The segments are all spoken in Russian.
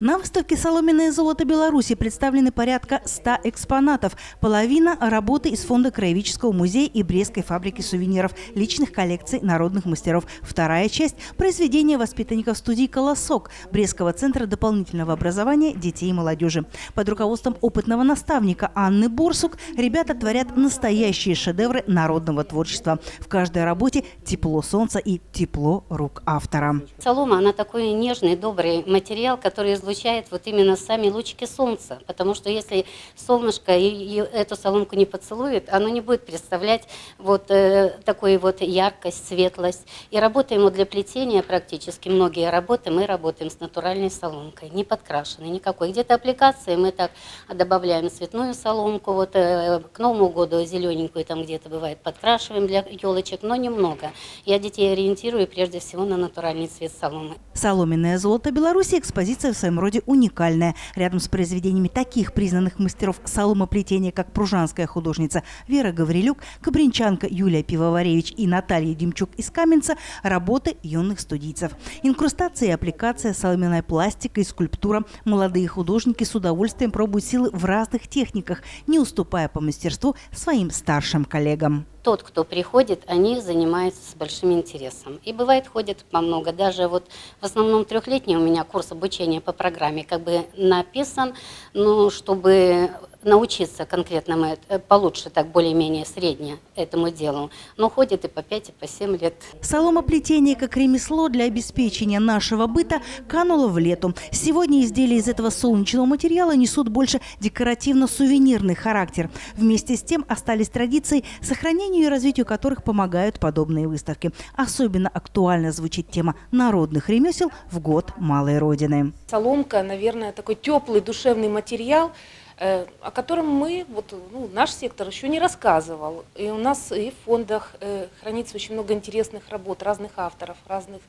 На выставке «Соломенное золото Беларуси» представлены порядка 100 экспонатов. Половина – работы из фонда Краеведческого музея и Брестской фабрики сувениров, личных коллекций народных мастеров. Вторая часть – произведения воспитанников студии «Колосок» Брестского центра дополнительного образования детей и молодежи. Под руководством опытного наставника Анны Борсук ребята творят настоящие шедевры народного творчества. В каждой работе тепло солнца и тепло рук автора. Солома, она такой нежный, добрый материал, который излучает вот именно сами лучики солнца. Потому что если солнышко и, и эту соломку не поцелует, оно не будет представлять вот э, такую вот яркость, светлость. И работаем вот для плетения практически, многие работы мы работаем с натуральной соломкой, не подкрашенной никакой. Где-то аппликации мы так добавляем цветную соломку, вот э, к Новому году зелененькую там где-то бывает подкрашиваем для елочек, но немного. Я детей ориентирую прежде всего на натуральный цвет соломы. Соломенное золото Беларуси экспозиция в своем роде уникальная. Рядом с произведениями таких признанных мастеров соломоплетения, как пружанская художница Вера Гаврилюк, кабринчанка Юлия Пивоваревич и Наталья Демчук из Каменца – работы юных студийцев. Инкрустация и аппликация, соломенная пластика и скульптура. Молодые художники с удовольствием пробуют силы в разных техниках, не уступая по мастерству своим старшим коллегам тот, кто приходит, они занимаются с большим интересом. И бывает, ходят по много. Даже вот в основном трехлетний у меня курс обучения по программе как бы написан, ну, чтобы научиться конкретно э, получше, так более-менее среднее этому делу, но ходит и по 5, и по 7 лет. Соломоплетение как ремесло для обеспечения нашего быта кануло в лету. Сегодня изделия из этого солнечного материала несут больше декоративно-сувенирный характер. Вместе с тем остались традиции, сохранению и развитию которых помогают подобные выставки. Особенно актуально звучит тема народных ремесел в год Малой Родины. Соломка, наверное, такой теплый душевный материал, о котором мы, вот, ну, наш сектор еще не рассказывал. И у нас и в фондах э, хранится очень много интересных работ разных авторов, разных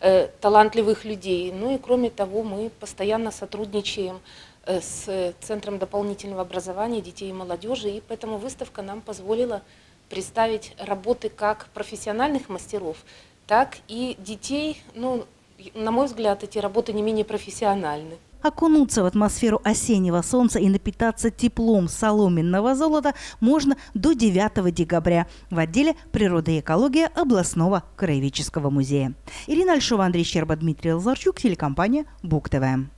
э, талантливых людей. Ну и кроме того, мы постоянно сотрудничаем э, с Центром дополнительного образования детей и молодежи, и поэтому выставка нам позволила представить работы как профессиональных мастеров, так и детей, ну, на мой взгляд, эти работы не менее профессиональны. Окунуться в атмосферу осеннего солнца и напитаться теплом соломенного золота можно до 9 декабря в отделе «Природа и экология» областного краеведческого музея. Ирина Альшова, Андрей Щерба, Дмитрий Лазарчук, телекомпания «Бук ТВ».